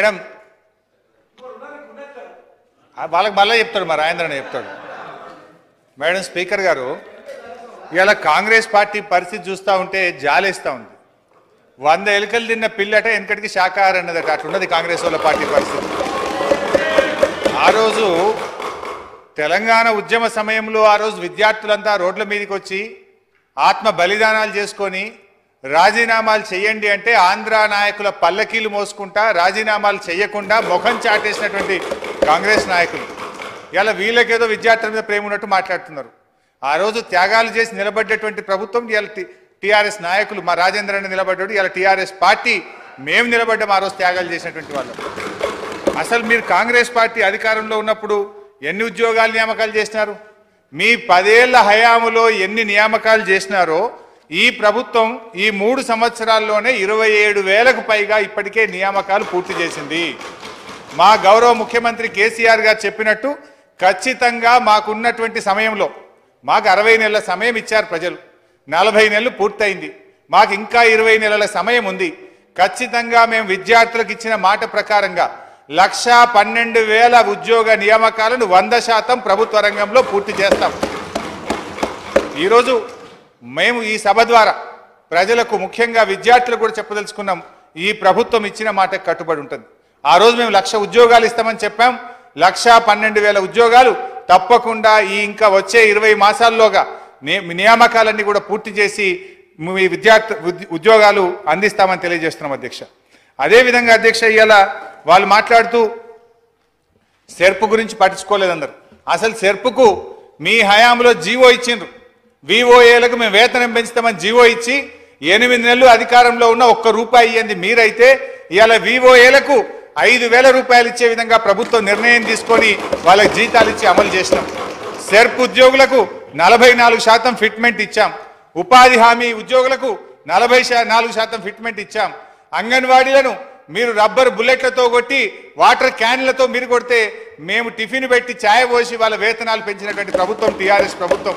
Madam. వాళ్ళకి మళ్ళీ చెప్తాడు మా రాజేంద్రనే చెప్తాడు. మేడం స్పీకర్ గారు ఇవాళ కాంగ్రెస్ పార్టీ పరిస్థితి చూస్తూ ఉంటే జాలేస్తూ ఉంది. వంద ఎలుకలు తిన్న పిల్లట వెనకటికి శాకాహారం అన్నదట అట్లున్నది కాంగ్రెస్ వాళ్ళ పార్టీ పరిస్థితి. ఆ రోజు తెలంగాణ ఉద్యమ సమయంలో ఆ రోజు విద్యార్థులంతా రోడ్ల మీదకి వచ్చి ఆత్మ బలిదానాలు చేసుకొని రాజీనామాలు చేయండి అంటే ఆంధ్ర నాయకుల పల్లకీలు మోసుకుంటా రాజీనామాలు చేయకుండా ముఖం చాటేసినటువంటి కాంగ్రెస్ నాయకులు. ఇలా వీళ్ళకేదో విద్యార్థుల మీద ప్రేమ ఉన్నట్టు మాట్లాడుతున్నారు. ఆ రోజు త్యాగాలు చేసి నిలబడ్డటువంటి ప్రభుత్వం ఇలా టీఆర్ఎస్ నాయకులు మా రాజేంద్ర అని నిలబడ్డాడు. ఇలా టీఆర్ఎస్ పార్టీ మేము నిలబడ్డాం ఆ రోజు త్యాగాలు చేసినటువంటి వాళ్ళు. అసలు మీరు కాంగ్రెస్ పార్టీ అధికారంలో ఉన్నప్పుడు ఎన్ని ఉద్యోగాలు నియామకాలు చేసినారు? మీ పదేళ్ళ హయాములో ఎన్ని నియామకాలు చేసినారో ఈ ప్రభుత్వం ఈ మూడు సంవత్సరాల్లోనే ఇరవై ఏడు వేలకు పైగా ఇప్పటికే నియామకాలు పూర్తి చేసింది. మా గౌరవ ముఖ్యమంత్రి కేసీఆర్ గారు చెప్పినట్టు ఖచ్చితంగా మాకున్నటువంటి సమయంలో మాకు అరవై నెలల సమయం ఇచ్చారు ప్రజలు. నలభై నెలలు పూర్తయింది. మాకు ఇంకా ఇరవై నెలల సమయం ఉంది. ఖచ్చితంగా మేము విద్యార్థులకు ఇచ్చిన మాట ప్రకారంగా లక్షా పన్నెండు వేల ఉద్యోగ నియామకాలను వంద శాతం ప్రభుత్వ రంగంలో పూర్తి చేస్తాం. ఈరోజు మేము ఈ సభ ద్వారా ప్రజలకు ముఖ్యంగా విద్యార్థులకు కూడా చెప్పదలుచుకున్నాం ఈ ప్రభుత్వం ఇచ్చిన మాటకు కట్టుబడి ఉంటుంది. ఆ రోజు మేము లక్ష ఉద్యోగాలు ఇస్తామని చెప్పాం. లక్ష పన్నెండు వేల ఉద్యోగాలు తప్పకుండా ఈ ఇంకా వచ్చే ఇరవై మాసాల్లోగా నియామకాలన్నీ కూడా పూర్తి చేసి మీ విద్యార్థి ఉద్- ఉద్యోగాలు అందిస్తామని తెలియజేస్తున్నాం అధ్యక్ష. అదేవిధంగా అధ్యక్ష ఇవాళ వాళ్ళు మాట్లాడుతూ సెర్పు గురించి పట్టించుకోలేదు అందరు. అసలు సెర్పుకు మీ హయాంలో జీవో ఇచ్చిండ్రు. వివోఏలకు మేము వేతనం పెంచుతామని జీవో ఇచ్చి ఎనిమిది నెలలు అధికారంలో ఉన్న ఒక్క రూపాయి ఇవ్వండి మీరైతే. ఇవాళ వివోఏలకు ఐదు వేల రూపాయలు ఇచ్చే విధంగా ప్రభుత్వం నిర్ణయం తీసుకొని వాళ్ళకి జీతాలు ఇచ్చి అమలు చేసినాం. సెర్ప్ ఉద్యోగులకు నలభై నాలుగు శాతం ఫిట్మెంట్ ఇచ్చాం. ఉపాధి హామీ ఉద్యోగులకు నలభై నాలుగు శాతం ఫిట్మెంట్ ఇచ్చాం. అంగన్వాడీలను మీరు రబ్బర్ బుల్లెట్లతో కొట్టి వాటర్ క్యాన్లతో మీరు కొడితే మేము టిఫిన్ పెట్టి ఛాయ పోసి వాళ్ళ వేతనాలు పెంచినటువంటి ప్రభుత్వం టీఆర్ఎస్ ప్రభుత్వం.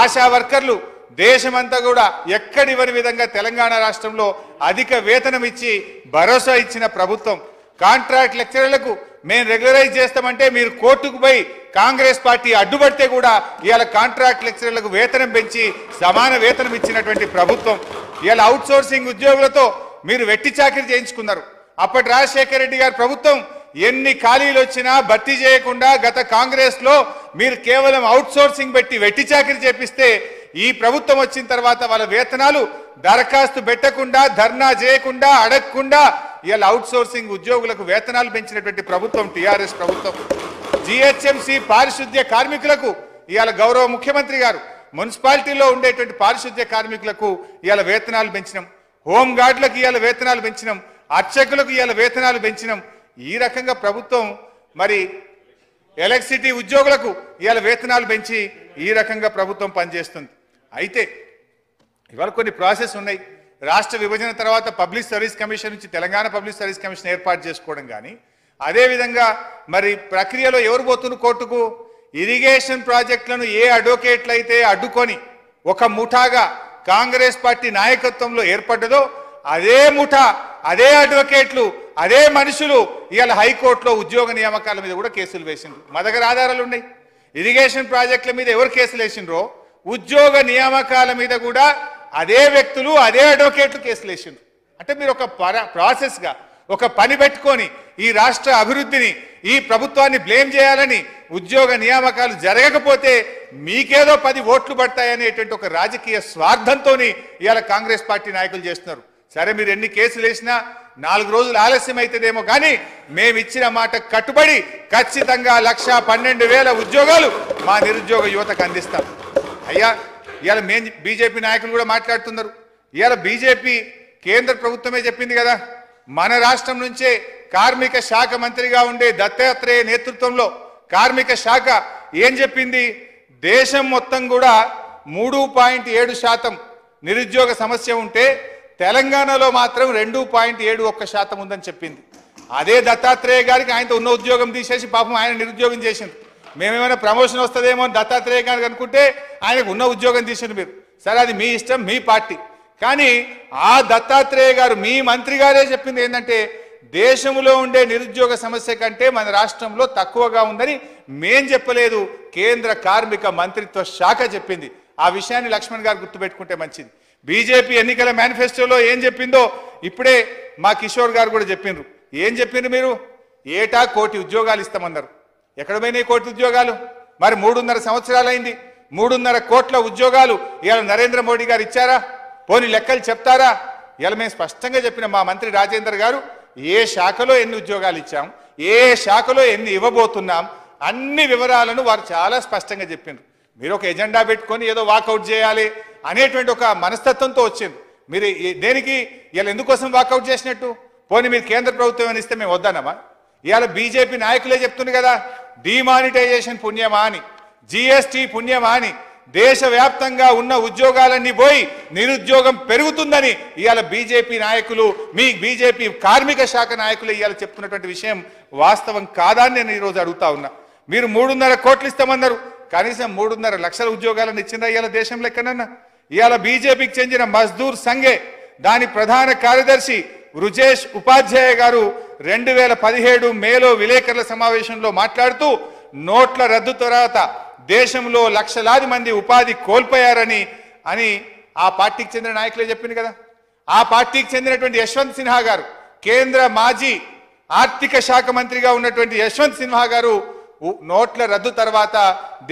ఆశా వర్కర్లు దేశమంతా కూడా ఎక్కడివని విధంగా తెలంగాణ రాష్ట్రంలో అధిక వేతనం ఇచ్చి భరోసా ఇచ్చిన ప్రభుత్వం. కాంట్రాక్ట్ లెక్చరర్లకు మేము రెగ్యులరైజ్ చేస్తామంటే మీరు కోర్టుకు పోయి కాంగ్రెస్ పార్టీ అడ్డుపడితే కూడా ఇవాళ కాంట్రాక్ట్ లెక్చరర్లకు వేతనం పెంచి సమాన వేతనం ఇచ్చినటువంటి ప్రభుత్వం. ఇవాళ అవుట్సోర్సింగ్ ఉద్యోగులతో మీరు వెట్టి చాకరీ చేయించుకున్నారు. అప్పటి రాజశేఖర రెడ్డి గారి ప్రభుత్వం ఎన్ని ఖాళీలు వచ్చినా భర్తీ చేయకుండా గత కాంగ్రెస్లో మీరు కేవలం అవుట్సోర్సింగ్ పెట్టి వెట్టి చాకిరి చేపిస్తే ఈ ప్రభుత్వం వచ్చిన తర్వాత వాళ్ళ వేతనాలు దరఖాస్తు పెట్టకుండా ధర్నా చేయకుండా అడగకుండా ఇవాళ అవుట్సోర్సింగ్ ఉద్యోగులకు వేతనాలు పెంచినటువంటి ప్రభుత్వం టిఆర్ఎస్ ప్రభుత్వం. జిహెచ్ఎంసి పారిశుద్ధ్య కార్మికులకు ఇవాళ గౌరవ ముఖ్యమంత్రి గారు మున్సిపాలిటీలో ఉండేటువంటి పారిశుద్ధ్య కార్మికులకు ఇవాళ వేతనాలు పెంచినాం. హోంగార్డులకు ఇవాళ వేతనాలు పెంచినాం. అర్చకులకు ఇవాళ వేతనాలు పెంచినాం. ఈ రకంగా ప్రభుత్వం మరి ఎలక్ట్రిసిటీ ఉద్యోగులకు ఇవాళ వేతనాలు పెంచి ఈ రకంగా ప్రభుత్వం పనిచేస్తుంది. అయితే ఇవాళ కొన్ని ప్రాసెస్ ఉన్నాయి. రాష్ట్ర విభజన తర్వాత పబ్లిక్ సర్వీస్ కమిషన్ నుంచి తెలంగాణ పబ్లిక్ సర్వీస్ కమిషన్ ఏర్పాటు చేసుకోవడం కానీ అదేవిధంగా మరి ప్రక్రియలో ఎవరు పోతున్నారు కోర్టుకు? ఇరిగేషన్ ప్రాజెక్టులను ఏ అడ్వకేట్లు అయితే అడ్డుకొని ఒక ముఠాగా కాంగ్రెస్ పార్టీ నాయకత్వంలో ఏర్పడ్డదో అదే ముఠా అదే అడ్వకేట్లు అదే మనుషులు ఇవాళ హైకోర్టులో ఉద్యోగ నియామకాల మీద కూడా కేసులు వేసిండ్రు. మా దగ్గర ఆధారాలు ఉన్నాయి. ఇరిగేషన్ ప్రాజెక్టుల మీద ఎవరు కేసులు వేసిండ్రో ఉద్యోగ నియామకాల మీద కూడా అదే వ్యక్తులు అదే అడ్వకేట్లు కేసులు వేసిండ్రు. అంటే మీరు ఒక పర- ప్రాసెస్గా ఒక పని పెట్టుకొని ఈ రాష్ట్ర అభివృద్ధిని ఈ ప్రభుత్వాన్ని బ్లేమ్ చేయాలని ఉద్యోగ నియామకాలు జరగకపోతే మీకేదో పది ఓట్లు పడతాయనేటువంటి ఒక రాజకీయ స్వార్థంతో ఇవాళ కాంగ్రెస్ పార్టీ నాయకులు చేస్తున్నారు. సరే మీరు ఎన్ని కేసులు వేసినా నాలుగు రోజులు ఆలస్యం అవుతుందేమో కానీ మేము ఇచ్చిన మాట కట్టుబడి ఖచ్చితంగా లక్ష పన్నెండు వేల ఉద్యోగాలు మా నిరుద్యోగ యువతకు అందిస్తాం. అయ్యా ఇవాళ మే బీజేపీ నాయకులు కూడా మాట్లాడుతున్నారు. ఇవాళ బీజేపీ కేంద్ర ప్రభుత్వమే చెప్పింది కదా మన రాష్ట్రం నుంచే కార్మిక శాఖ మంత్రిగా ఉండే దత్తాత్రేయ నేతృత్వంలో కార్మిక శాఖ ఏం చెప్పింది? దేశం మొత్తం కూడా మూడు పాయింట్ ఏడు శాతం నిరుద్యోగ సమస్య ఉంటే తెలంగాణలో మాత్రం రెండు పాయింట్ ఏడు ఒక్క శాతం ఉందని చెప్పింది. అదే దత్తాత్రేయ గారికి ఆయనతో ఉన్న ఉద్యోగం తీసేసి పాపం ఆయన నిరుద్యోగం చేసింది. మేమేమైనా ప్రమోషన్ వస్తుందేమో అని దత్తాత్రేయ గారికి అనుకుంటే ఆయనకు ఉన్న ఉద్యోగం తీసింది మీరు. సరే అది మీ ఇష్టం మీ పార్టీ. కానీ ఆ దత్తాత్రేయ గారు మీ మంత్రి గారే చెప్పింది ఏంటంటే దేశంలో ఉండే నిరుద్యోగ సమస్య కంటే మన రాష్ట్రంలో తక్కువగా ఉందని మేం చెప్పలేదు. కేంద్ర కార్మిక మంత్రిత్వ శాఖ చెప్పింది. ఆ విషయాన్ని లక్ష్మణ్ గారు గుర్తుపెట్టుకుంటే మంచిది. బీజేపీ ఎన్నికల మేనిఫెస్టోలో ఏం చెప్పిందో ఇప్పుడే మా కిషోర్ గారు కూడా చెప్పిండ్రు ఏం చెప్పిండ్రు మీరు? ఏటా కోటి ఉద్యోగాలు ఇస్తామన్నారు. ఎక్కడ పోయినాయి కోటి ఉద్యోగాలు? మరి మూడున్నర సంవత్సరాలైంది. మూడున్నర కోట్ల ఉద్యోగాలు ఇవాళ నరేంద్ర మోడీ గారు ఇచ్చారా? పోని లెక్కలు చెప్తారా? ఇవాళ మేము స్పష్టంగా చెప్పిన మా మంత్రి రాజేందర్ గారు ఏ శాఖలో ఎన్ని ఉద్యోగాలు ఇచ్చాం ఏ శాఖలో ఎన్ని ఇవ్వబోతున్నాం అన్ని వివరాలను వారు చాలా స్పష్టంగా చెప్పిండ్రు మీరు ఒక ఎజెండా పెట్టుకొని ఏదో వాకౌట్ చేయాలి అనేటువంటి ఒక మనస్తత్వంతో వచ్చింది. మీరు దేనికి ఇలా ఎందుకోసం వాకౌట్ చేసినట్టు? పోనీ మీరు కేంద్ర ప్రభుత్వం అని ఇస్తే మేము వద్దానమ్మా ఇవాళ బీజేపీ నాయకులే చెప్తుంది కదా డిమానిటైజేషన్ పుణ్యమా అని జిఎస్టి పుణ్యమా అని దేశవ్యాప్తంగా ఉన్న ఉద్యోగాలన్నీ పోయి నిరుద్యోగం పెరుగుతుందని ఇవాళ బీజేపీ నాయకులు మీ బీజేపీ కార్మిక శాఖ నాయకులు ఇవాళ చెప్తున్నటువంటి విషయం వాస్తవం కాదా నేను ఈరోజు అడుగుతా ఉన్నా. మీరు మూడున్నర కోట్లు ఇస్తామన్నారు. కనీసం మూడున్నర లక్షల ఉద్యోగాలను ఇచ్చిందా ఇవాళ దేశంలో ఎక్కడన్నా ఇవాళ బీజేపీకి చెందిన మజ్దూర్ సంఘే దాని ప్రధాన కార్యదర్శి రుజేష్ ఉపాధ్యాయ గారు రెండు వేల పదిహేడు మేలో విలేకరుల సమావేశంలో మాట్లాడుతూ నోట్ల రద్దు తర్వాత దేశంలో లక్షలాది మంది ఉపాధి కోల్పోయారని అని ఆ పార్టీకి చెందిన నాయకులే చెప్పింది కదా. ఆ పార్టీకి చెందినటువంటి యశ్వంత్ సిన్హా గారు కేంద్ర మాజీ ఆర్థిక శాఖ మంత్రిగా ఉన్నటువంటి యశ్వంత్ సిన్హా గారు నోట్ల రద్దు తర్వాత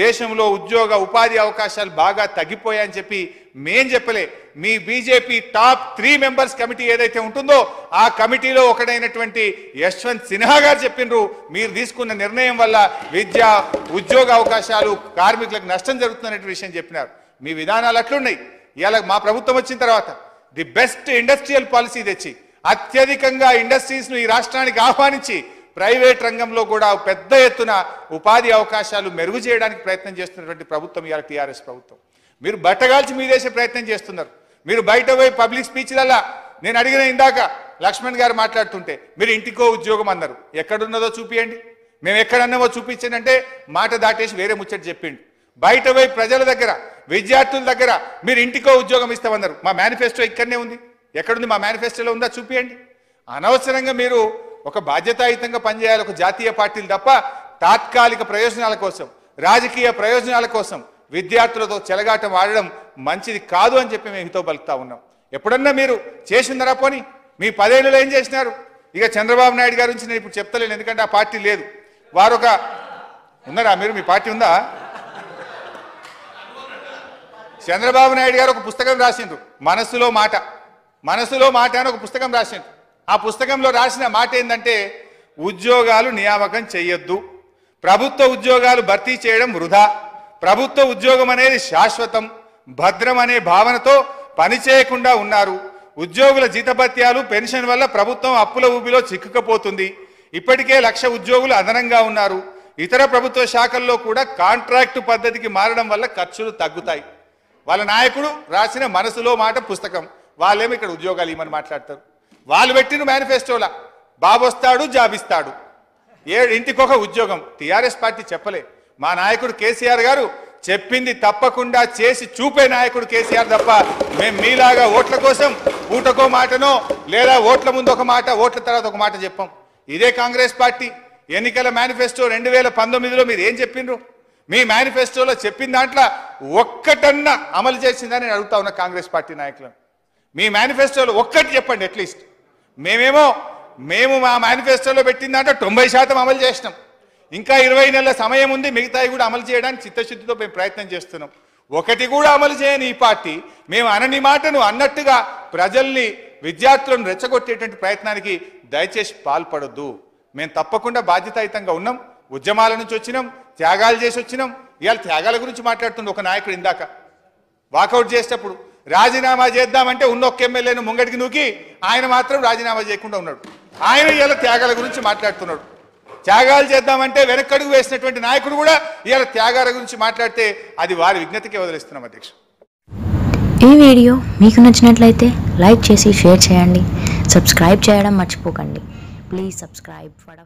దేశంలో ఉద్యోగ ఉపాధి అవకాశాలు బాగా తగ్గిపోయాయని చెప్పి మేం చెప్పలే. మీ BJP top three members committee ఏదైతే ఉంటుందో ఆ కమిటీలో ఒకడైనటువంటి యశ్వంత్ సిన్హా గారు చెప్పిండ్రు. మీరు తీసుకున్న నిర్ణయం వల్ల విద్య ఉద్యోగ అవకాశాలు కార్మికులకు నష్టం జరుగుతున్నటువంటి విషయం చెప్పినారు. మీ విధానాలు అట్లున్నాయి. ఇలా మా ప్రభుత్వం వచ్చిన తర్వాత ది బెస్ట్ ఇండస్ట్రియల్ పాలసీ తెచ్చి అత్యధికంగా ఇండస్ట్రీస్ను ఈ రాష్ట్రానికి ఆహ్వానించి ప్రైవేట్ రంగంలో కూడా పెద్ద ఎత్తున ఉపాధి అవకాశాలు మెరుగు చేయడానికి ప్రయత్నం చేస్తున్నటువంటి ప్రభుత్వం ఇవాళ టీఆర్ఎస్ ప్రభుత్వం. మీరు బట్టగాల్చి మీదేసే ప్రయత్నం చేస్తున్నారు. మీరు బయట పోయి పబ్లిక్ స్పీచ్లల్లా నేను అడిగిన ఇందాక లక్ష్మణ్ గారు మాట్లాడుతుంటే మీరు ఇంటికో ఉద్యోగం అన్నారు. ఎక్కడున్నదో చూపియండి. మేము ఎక్కడన్నామో చూపించానంటే మాట దాటేసి వేరే ముచ్చట చెప్పిండు. బయట పోయి ప్రజల దగ్గర విద్యార్థుల దగ్గర మీరు ఇంటికో ఉద్యోగం ఇస్తామన్నారు. మా మేనిఫెస్టో ఇక్కడనే ఉంది. ఎక్కడుంది? మా మేనిఫెస్టోలో ఉందా? చూపియండి. అనవసరంగా మీరు ఒక బాధ్యతాయుతంగా పనిచేయాలి ఒక జాతీయ పార్టీలు తప్ప తాత్కాలిక ప్రయోజనాల కోసం రాజకీయ ప్రయోజనాల కోసం విద్యార్థులతో చెలగాటం ఆడడం మంచిది కాదు అని చెప్పి మేము హితో పలుకుతా ఉన్నాం. ఎప్పుడన్నా మీరు చేసిందరా పోని? మీ పదేళ్ళలో ఏం చేసినారు? ఇక చంద్రబాబు నాయుడు గారి నుంచి నేను ఇప్పుడు చెప్తలేను ఎందుకంటే ఆ పార్టీ లేదు. వారు ఒక ఉన్నారా? మీరు మీ పార్టీ ఉందా? చంద్రబాబు నాయుడు గారు ఒక పుస్తకం రాసిండ్రు. మనస్సులో మాట. మనసులో మాట అని ఒక పుస్తకం రాసిండ్రు. ఆ పుస్తకంలో రాసిన మాట ఏంటంటే ఉద్యోగాలు నియామకం చేయొద్దు ప్రభుత్వ ఉద్యోగాలు భర్తీ చేయడం వృధా. ప్రభుత్వ ఉద్యోగం అనేది శాశ్వతం. భద్రం అనే భావనతో పని చేయకుండా ఉన్నారు. ఉద్యోగుల జీతభత్యాలు పెన్షన్ వల్ల ప్రభుత్వం అప్పుల ఊబిలో చిక్కుకపోతుంది. ఇప్పటికే లక్ష ఉద్యోగులు అదనంగా ఉన్నారు. ఇతర ప్రభుత్వ శాఖల్లో కూడా కాంట్రాక్టు పద్ధతికి మారడం వల్ల ఖర్చులు తగ్గుతాయి. వాళ్ళ నాయకుడు రాసిన మనసులో మాట పుస్తకం. వాళ్ళేమో ఇక్కడ ఉద్యోగాలు ఇవ్వమని మాట్లాడతారు? వాళ్ళు పెట్టిన మేనిఫెస్టోలా. బాబు వస్తాడు జాబ్ ఇస్తాడు ఏ ఇంటికొక ఉద్యోగం. టీఆర్ఎస్ పార్టీ చెప్పలే. మా నాయకుడు కేసీఆర్ గారు చెప్పింది తప్పకుండా చేసి చూపే నాయకుడు కేసీఆర్ తప్ప మేము మీలాగా ఓట్ల కోసం పూటకో మాటనో లేదా ఓట్ల ముందు ఒక మాట ఓట్ల తర్వాత ఒక మాట చెప్పాం. ఇదే కాంగ్రెస్ పార్టీ. ఎన్నికల మేనిఫెస్టో రెండు వేల పంతొమ్మిదిలో మీరు ఏం చెప్పిండ్రు? మీ మేనిఫెస్టోలో చెప్పిన దాంట్లో ఒక్కటన్నా అమలు చేసిందని నేను అడుగుతా ఉన్నా కాంగ్రెస్ పార్టీ నాయకులను. మీ మేనిఫెస్టోలో ఒక్కటి చెప్పండి అట్లీస్ట్. మేమేమో మేము మా మేనిఫెస్టోలో పెట్టిందంటే దాంట్లో తొంభై శాతం అమలు చేసినాం. ఇంకా ఇరవై నెలల సమయం ఉంది మిగతాయి కూడా అమలు చేయడానికి చిత్తశుద్ధితో మేము ప్రయత్నం చేస్తున్నాం. ఒకటి కూడా అమలు చేయని ఈ పార్టీ మేము అనని మాటను అన్నట్టుగా ప్రజల్ని విద్యార్థులను రెచ్చగొట్టేటువంటి ప్రయత్నానికి దయచేసి పాల్పడొద్దు. మేము తప్పకుండా బాధ్యతాయుతంగా ఉన్నాం ఉద్యమాల నుంచి వచ్చినాం త్యాగాలు చేసి వచ్చినాం. ఇవాళ త్యాగాల గురించి మాట్లాడుతుంది ఒక నాయకుడు ఇందాక. వాకౌట్ చేసేటప్పుడు రాజీనామా చేద్దామంటే ఉన్నొక్క ఎమ్మెల్యేను ముంగడికి నూకి ఆయన మాత్రం రాజీనామా చేయకుండా ఉన్నాడు. ఆయన ఇలా త్యాగాల గురించి మాట్లాడుతున్నాడు. త్యాగాలు చేద్దామంటే వెనక్కడుగు వేసినటువంటి నాయకుడు కూడా ఇలా త్యాగాల గురించి మాట్లాడితే అది వారి విజ్ఞతకే వదిలిస్తున్నాం అధ్యక్ష. ఈ వీడియో మీకు నచ్చినట్లయితే లైక్ చేసి షేర్ చేయండి. సబ్స్క్రైబ్ చేయడం మర్చిపోకండి. Please subscribe for